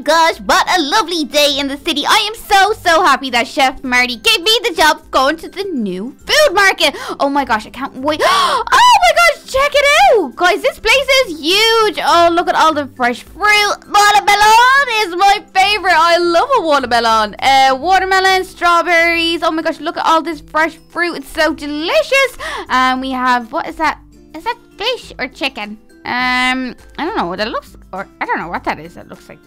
gosh, what a lovely day in the city. I am so, so happy that Chef Marty gave me the job of going to the new food market. Oh my gosh, I can't wait. Oh my gosh, check it out. Guys, this place is huge. Oh, look at all the fresh fruit. Watermelon is my favorite. I love a watermelon. Uh, watermelon, strawberries. Oh my gosh, look at all this fresh fruit. It's so delicious. And we have, what is that? Is that fish or chicken? Um, I don't know what it looks, or I don't know what that is. It looks like,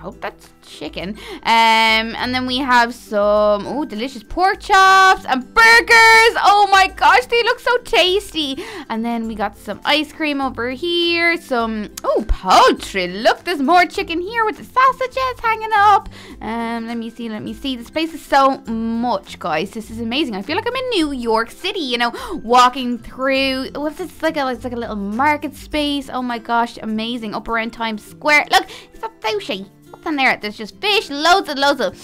hope that's chicken. Um, and then we have some, oh, delicious pork chops and burgers. Oh my gosh, they look so tasty. And then we got some ice cream over here. Some, oh, poultry. Look, there's more chicken here with the sausages hanging up. Um, let me see, let me see. This place is so much, guys. This is amazing. I feel like I'm in New York City, you know, walking through. What's this? Like a, it's like a little market space. Oh my gosh, amazing. Up around Times Square. Look, a sushi. What's in there? There's just fish, loads and loads of.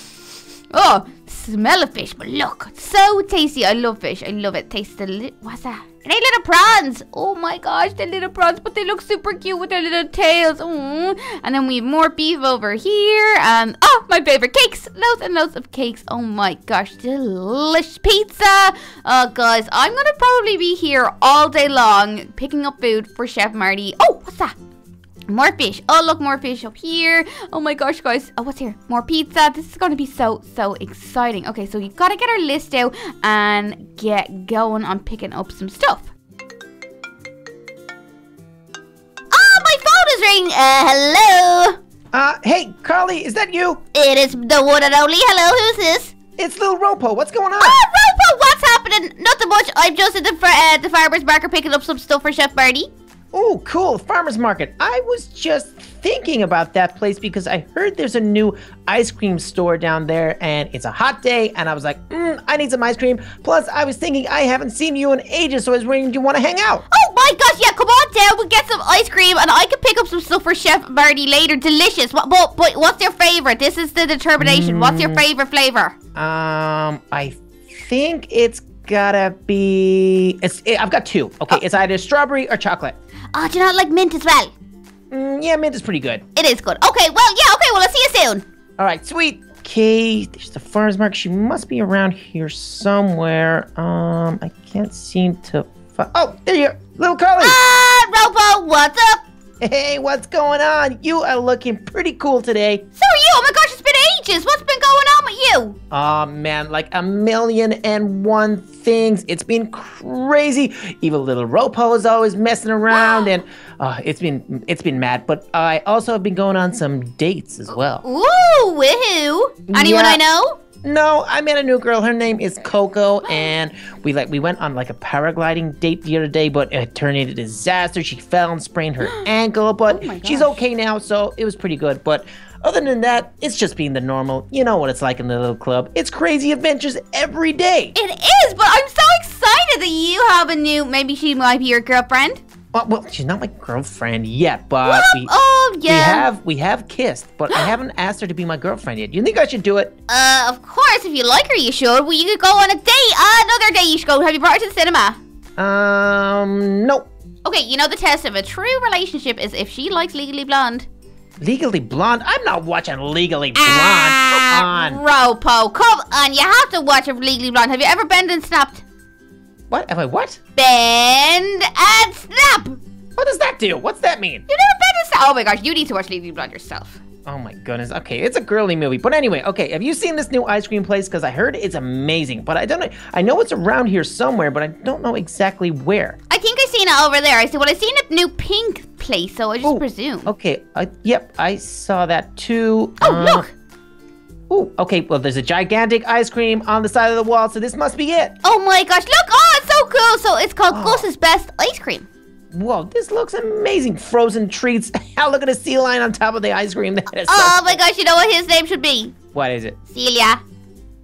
Oh, smell of fish, but look, so tasty. I love fish. I love it. Tastes the what's that? Are they little prawns? Oh my gosh, they're little prawns, but they look super cute with their little tails. Aww. And then we have more beef over here. And oh, my favorite cakes. Loads and loads of cakes. Oh my gosh, delicious pizza. Oh, guys, I'm going to probably be here all day long picking up food for Chef Marty. Oh, what's that? More fish. Oh, look, more fish up here. Oh my gosh, guys. Oh, what's here? More pizza. This is going to be so, so exciting. Okay, so you've got to get our list out and get going on picking up some stuff. Oh, my phone is ringing. Uh, hello? Uh, hey, Carly, is that you? It is the one and only. Hello, who's this? It's Little Ropo. What's going on? Oh, Ropo, what's happening? Nothing much. I'm just at the, uh, the farmer's market picking up some stuff for Chef Marty. Oh, cool. Farmer's Market. I was just thinking about that place because I heard there's a new ice cream store down there and it's a hot day. And I was like, mm, I need some ice cream. Plus, I was thinking I haven't seen you in ages, so I was wondering, do you want to hang out? Oh my gosh, yeah, come on down. We'll get some ice cream and I can pick up some stuff for Chef Marty later. Delicious. What, but, what's your favorite? This is the determination. Mm. What's your favorite flavor? Um, I think it's gotta be. It's. It, I've got two. Okay, oh. it's either strawberry or chocolate. Oh, do you not like mint as well? Mm, yeah, mint is pretty good. It is good. Okay, well, yeah, okay, well, I'll see you soon. All right, sweet. Okay, there's the farmer's market. She must be around here somewhere. Um, I can't seem to find. Oh, there you are, little Carly. Ah, uh, Ropo, what's up? Hey, what's going on? You are looking pretty cool today. So are you. Oh my gosh, it's been ages. What's been going on with you? Oh man, like a million and one things. It's been crazy. Even little Ropo is always messing around, and uh, it's been it's been mad. But I also have been going on some dates as well. Ooh, woohoo! Anyone yeah. I know? No, I met a new girl. Her name is Coco, and we like we went on like a paragliding date the other day, but it turned into a disaster. She fell and sprained her ankle, but oh she's okay now, so it was pretty good. But other than that, it's just being the normal. You know what it's like in the little club. It's crazy adventures every day. It is, but I'm so excited that you have a new. Maybe she might be your girlfriend. Well, well, she's not my girlfriend yet, but we, oh yeah, we have we have kissed, but I haven't asked her to be my girlfriend yet. You think I should do it? Uh, of course. If you like her, you should. Well, you could go on a date. Uh, another day you should go. Have you brought her to the cinema? Um, no. Okay, you know the test of a true relationship is if she likes Legally Blonde. Legally Blonde? I'm not watching Legally Blonde. Ah, come on. Ropo, come on. You have to watch Legally Blonde. Have you ever been and snapped? What? Am I what? Bend and snap. What does that do? What's that mean? You never been and snap? Oh my gosh, you need to watch Legally Blonde yourself. Oh my goodness. Okay, it's a girly movie. But anyway, okay, have you seen this new ice cream place? Because I heard it's amazing. But I don't know. I know it's around here somewhere, but I don't know exactly where. I think I seen it over there. I see. Well, I seen a new pink place, so I just presume. Okay. Uh, yep, I saw that too. Oh, uh, look. Ooh, okay, well, there's a gigantic ice cream on the side of the wall, so this must be it. Oh my gosh, look! Oh, it's so cool! So it's called oh. Gus's Best Ice Cream. Whoa, this looks amazing. Frozen treats. look at the sea lion on top of the ice cream. That is oh so my gosh, you know what his name should be? What is it? Celia.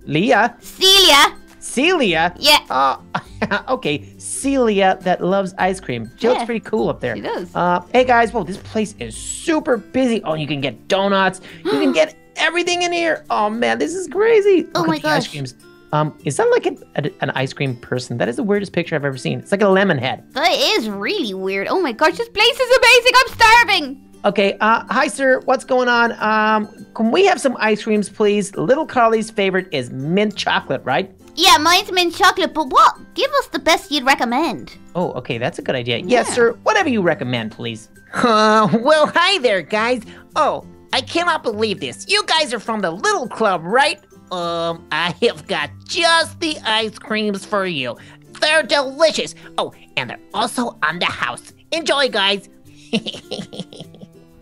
Leah? Celia. Celia? Yeah. Oh, okay. Celia that loves ice cream. She yeah. looks pretty cool up there. She does. Uh, hey guys, whoa, this place is super busy. Oh, you can get donuts. You can get everything in here. Oh man, this is crazy. Oh Look my gosh. Ice creams. Um, is that like a, a, an ice cream person? That is the weirdest picture I've ever seen. It's like a lemon head. That is really weird. Oh my gosh, this place is amazing. I'm starving. Okay, uh, hi, sir. What's going on? Um, can we have some ice creams, please? Little Carly's favorite is mint chocolate, right? Yeah, mine's mint chocolate, but what? Give us the best you'd recommend. Oh, okay, that's a good idea. Yes, sir. Whatever you recommend, please. Uh, well, hi there, guys. Oh, I cannot believe this. You guys are from the Little Club, right? Um, I have got just the ice creams for you. They're delicious. Oh, and they're also on the house. Enjoy, guys.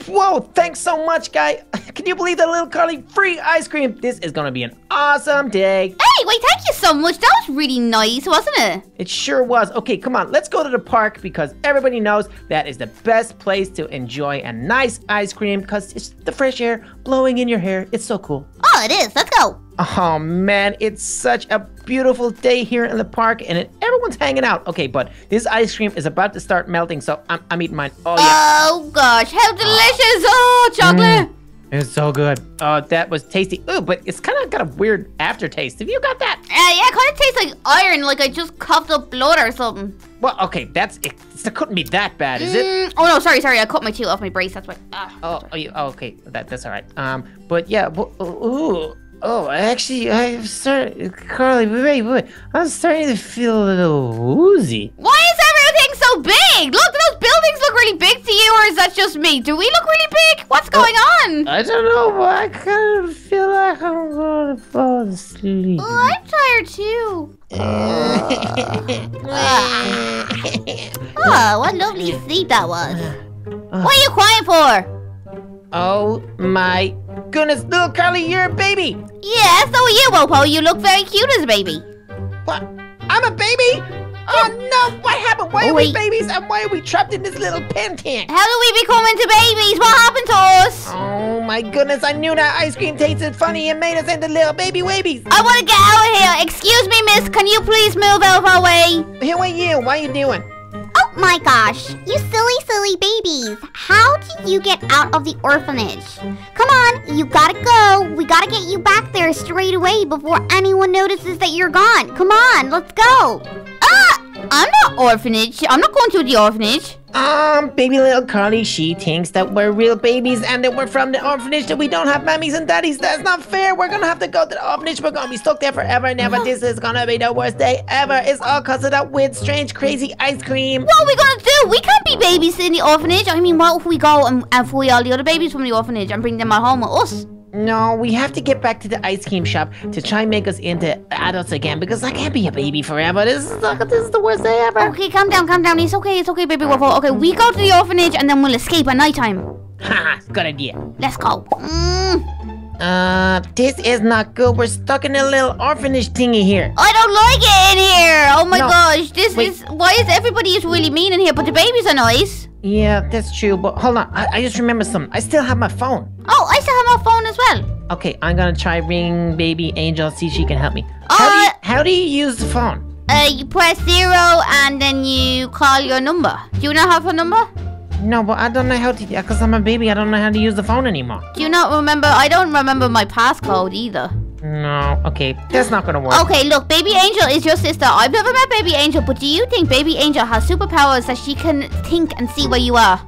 Whoa, thanks so much, guy. Can you believe that little Carly free ice cream? This is gonna be an awesome day. Hey, wait, thank you so much. That was really nice, wasn't it? It sure was. Okay, come on, let's go to the park because everybody knows that is the best place to enjoy a nice ice cream because it's the fresh air blowing in your hair. It's so cool. Oh, it is. Let's go. Oh man, it's such a beautiful day here in the park and it, everyone's hanging out. Okay, but this ice cream is about to start melting, so I'm, I'm eating mine. Oh yeah. Oh gosh, how delicious! Oh, chocolate. Mm, it's so good. Oh, that was tasty. Ooh, but it's kind of got a weird aftertaste. Have you got that? Uh, yeah, it kind of tastes like iron, like I just coughed up blood or something. Well, okay, that's it. It couldn't be that bad, is it? Mm, oh no, sorry, sorry. I cut my tooth off my brace. That's why. Ah, Oh, oh, you, oh, okay, that that's all right. Um, but yeah, well, ooh, oh, actually, I'm starting, Carly, wait, wait, I'm starting to feel a little woozy. Why is everything so big? Look, those buildings look really big to you, or is that just me? Do we look really big? What's going on? I don't know, but I kind of feel like I'm gonna fall asleep. Oh, I'm tired too. Oh, what lovely sleep that was. Ah. What are you crying for? Oh my goodness, little Carly, you're a baby. Yeah, so are you, Wopo. You look very cute as a baby. What? I'm a baby? Oh no! What happened? Why are we babies and why are we trapped in this little pen tank? How do we become into babies? What happened to us? Oh my goodness! I knew that ice cream tasted funny and made us into little baby babies. I want to get out of here. Excuse me, miss. Can you please move out of our way? Who are you? What are you doing? Oh my gosh, you silly, silly babies. How did you get out of the orphanage? Come on, you gotta go. We gotta get you back there straight away before anyone notices that you're gone. Come on, let's go. I'm not orphanage. I'm not going to the orphanage. Um, baby little Carly, she thinks that we're real babies and that we're from the orphanage, that we don't have mammies and daddies. That's not fair. We're gonna have to go to the orphanage. We're gonna be stuck there forever and ever. This is gonna be the worst day ever. It's all because of that weird, strange, crazy ice cream. What are we gonna do? We can't be babies in the orphanage. I mean, what if we go and, and free all the other babies from the orphanage and bring them at home with us? No, we have to get back to the ice cream shop to try and make us into adults again because I can't be a baby forever. This is the, this is the worst day ever. Okay, calm down, calm down. It's okay, it's okay, baby waffle. Okay, we go to the orphanage and then we'll escape at nighttime. Haha, good idea. Let's go. Mm, Uh, this is not good. We're stuck in a little orphanage thingy here. I don't like it in here. Oh my No, gosh, this wait. is why is everybody is really mean in here? But the babies are nice. Yeah, that's true. But hold on, I, I just remember something. I still have my phone. Oh, I still have my phone as well. Okay, I'm gonna try ring baby Angel, see if she can help me. How do you, Uh, how do you use the phone? Uh, you press zero and then you call your number. Do you not have a number? No, but I don't know how to, because I'm a baby, I don't know how to use the phone anymore. Do you not remember? I don't remember my passcode either. No, okay, that's not gonna work. Okay, look, Baby Angel is your sister. I've never met Baby Angel, but do you think Baby Angel has superpowers that she can think and see where you are?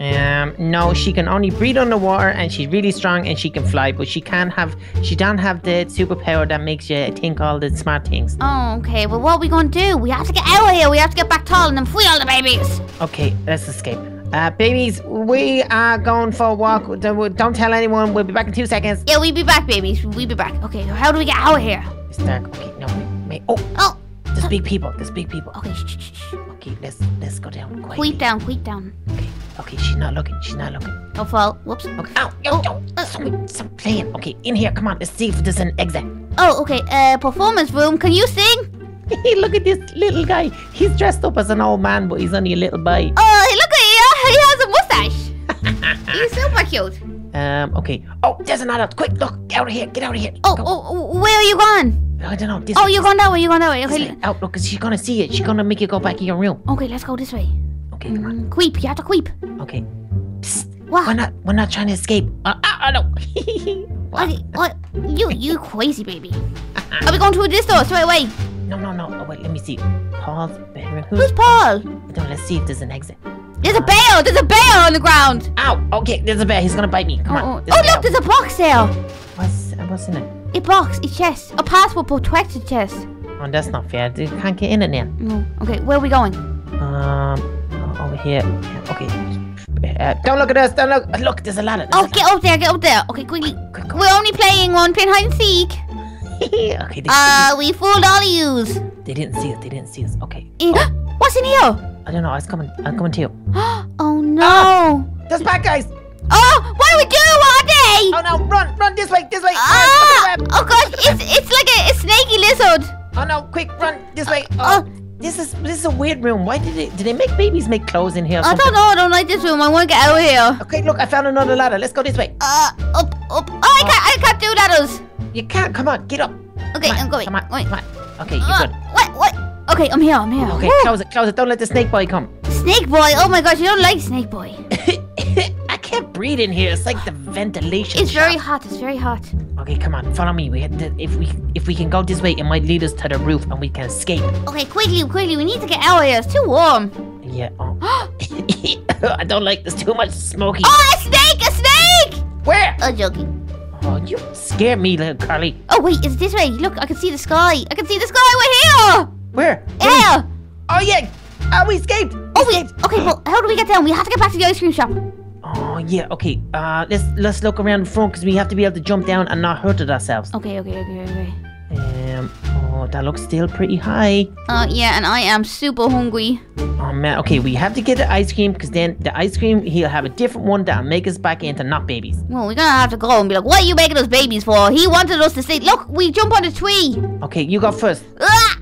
Um, no, she can only breathe underwater, and she's really strong, and she can fly, but she can't have, she don't have the superpower that makes you think all the smart things. Oh, okay. Well, what are we gonna do? We have to get out of here. We have to get back tall and then free all the babies. Okay, let's escape. Uh, babies, we are going for a walk. Don't don't tell anyone. We'll be back in two seconds. Yeah, we'll be back, babies. We'll be back. Okay, how do we get out of here? It's dark. Okay, no, wait, wait. Oh, Oh, there's big people. There's big people. okay. Shh, shh, shh. Okay, let's let's go down. Quietly. Creep down, creep down. Okay, okay, she's not looking. She's not looking. Oh, fall. Whoops. Okay. Ow, yo, yo. Stop, stop playing. Okay, in here. Come on. Let's see if there's an exit. Oh, okay. Uh, performance room. Can you sing? Look at this little guy. He's dressed up as an old man, but he's only a little boy. Oh, Cute. Um. Okay. Oh, there's an adult. Quick, look. Get out of here. Get out of here. Oh, Go. oh, oh, where are you going? I don't know. This Oh, way, you're going that way. You're going that way. Okay. way. Out. Look, she's gonna see it. She's gonna make you go back in your room. Okay, let's go this way. Okay, come on. Mm, creep. You have to creep. Okay. Psst. What? We're not. We're not trying to escape. Uh, uh, uh, no. What? What? You, you crazy baby. Are we going through this door straight away? no, no, no. Oh, wait. Let me see. Paul's bedroom. Who's Who's? Paul? No, let's see if there's an exit. There's a bear! There's a bear on the ground! Ow! Okay, there's a bear. He's gonna bite me. Come Oh, on. oh, there's oh, look, there's a box there! What's, what's in it? A box, a chest, a passport protected chest. Oh, that's not fair. You can't get in it now. No. Okay, where are we going? Um, over here. Okay. Uh, don't look at us. Don't look. Look, there's a ladder. Oh, There's get up there, get up there. Okay, quickly. a, quick, quick. We're only playing one, playing hide and seek. okay, they, Uh, we fooled all of yous. they didn't see us. They didn't see us. Okay. Eh, What's in here? I don't know. I was coming. I'm coming to you. Oh no. There's bad guys. Oh, what do we do, are they? Oh no! Run! Run this way! This way! Ah! Run, up the web. Oh gosh, it's it's like a, a snaky lizard. Oh no! Quick! Run this way! Oh. Oh, this is this is a weird room. Why did they did they make babies make clothes in here? or I something? don't know. I don't like this room. I want to get out of here. Okay, look, I found another ladder. Let's go this way. Uh, up, up. Oh, I can't. I can't do that. Us. You can't. Come on, get up. Okay, on, I'm going. Come on, Wait. come on. Okay, you're Uh, good. what? What? Okay, I'm here. I'm here. Okay, Woo. close it, close it. Don't let the snake boy come. Snake boy. Oh my gosh, you don't like snake boy. I can't breathe in here. It's like the ventilation. It's very hot. It's very hot. Okay, come on, follow me. We had to, if we if we can go this way, it might lead us to the roof and we can escape. Okay, quickly, quickly. We need to get out of here. It's too warm. Yeah. Oh. I don't like this too much smoky. Oh, a snake! A snake! Where? Oh, joking. Oh, you scared me, little Carly. Oh wait, is this way? Look, I can see the sky. I can see the sky. We're here. Where? Yeah. Oh yeah. Oh, we escaped. Oh wait. Okay, well, how do we get down? We have to get back to the ice cream shop. Oh yeah. Okay. Uh, let's let's look around the front because we have to be able to jump down and not hurt ourselves. Okay, okay, okay, okay. Um. Oh, that looks still pretty high. Uh, yeah, and I am super hungry. Oh man. Okay, we have to get the ice cream because then the ice cream he'll have a different one that'll make us back into not babies. Well, we're gonna have to go and be like, what are you making us babies for? He wanted us to say, look, we jump on the tree. Okay, you go first. Ah!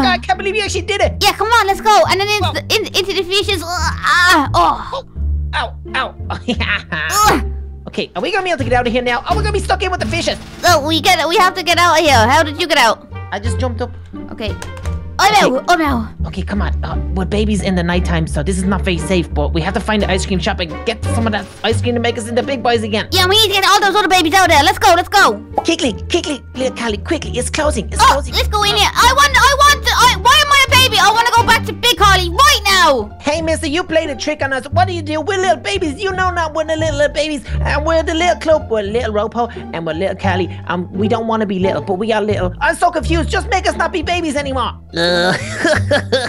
Oh my god! I can't believe you actually did it. Yeah, come on, let's go. And then into, the, in, into the fishes. Ah! Oh! Ow! Ow! Ugh. okay, are we gonna be able to get out of here now? Oh, we're gonna be stuck in with the fishes. So we get, we have to get out of here. How did you get out? I just jumped up. Okay. Oh no! Oh no! Okay, come on. Uh, we're babies in the nighttime, so this is not very safe. But we have to find the ice cream shop and get some of that ice cream to make us into big boys again. Yeah, we need to get all those other babies out there. Let's go. Let's go. Quickly, quickly, little Carly, quickly. It's closing. It's Oh, closing. let's go in here. I want. I want. To, I, why am I a baby? I want to go back to Big Holly right now. Hey, mister, you played a trick on us. What do you do? We're little babies. You know not we're the little, little babies. And we're the little club. We're little Ropo and we're little Carly. Um, we don't want to be little, but we are little. I'm so confused. Just make us not be babies anymore. Uh,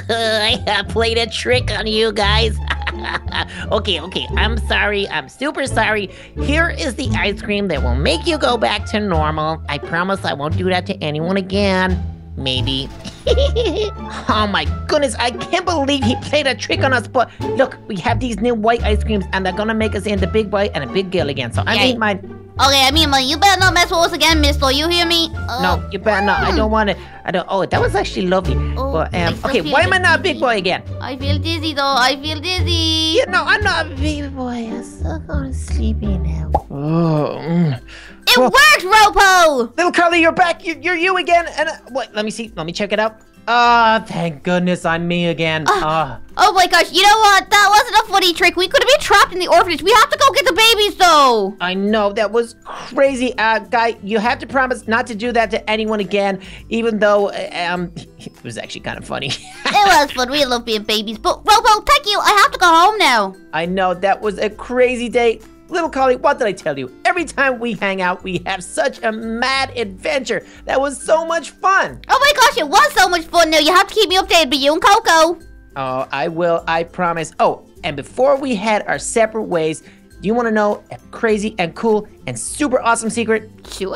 I played a trick on you guys. okay, okay, I'm sorry. I'm super sorry. Here is the ice cream that will make you go back to normal. I promise I won't do that to anyone again. Maybe. Oh my goodness, I can't believe he played a trick on us. But look, we have these new white ice creams and they're gonna make us into a big boy and a big girl again. So I Yay. need mine. Okay, I mean, man, you better not mess with us again, Mister. You hear me? Uh, No, you better not. I don't want it. I don't. Oh, that was actually lovely. Oh, but um, okay, why am I not a big boy again? I feel dizzy though. I feel dizzy. You know, I'm not a big Boy, I'm so gonna sleepy now. Oh, mm. It Well- worked, Ropo. little Carly, you're back. You're, you're you again. And uh, what? Let me see. Let me check it out. Ah, thank goodness I'm me again. Ah. Oh my gosh, you know what? That wasn't a funny trick. We could have been trapped in the orphanage. We have to go get the babies though. I know that was crazy, uh, guy. You have to promise not to do that to anyone again, even though uh, um, it was actually kind of funny. it was fun. We love being babies. But Ropo, thank you. I have to go home now. I know that was a crazy day. Little Carly, what did I tell you? Every time we hang out, we have such a mad adventure. That was so much fun. Oh my gosh, it was so much fun. Now you have to keep me updated. But you and Coco. Oh, I will, I promise. Oh, and before we head our separate ways, do you want to know a crazy and cool and super awesome secret? Sure.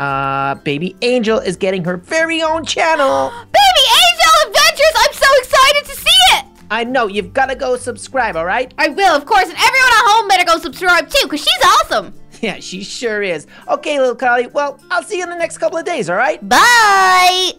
Uh, Baby Angel is getting her very own channel. Baby Angel Adventures! I'm so excited to see! I know, you've got to go subscribe, all right? I will, of course, and everyone at home better go subscribe too, because she's awesome! Yeah, she sure is. Okay, little Carly, well, I'll see you in the next couple of days, all right? Bye!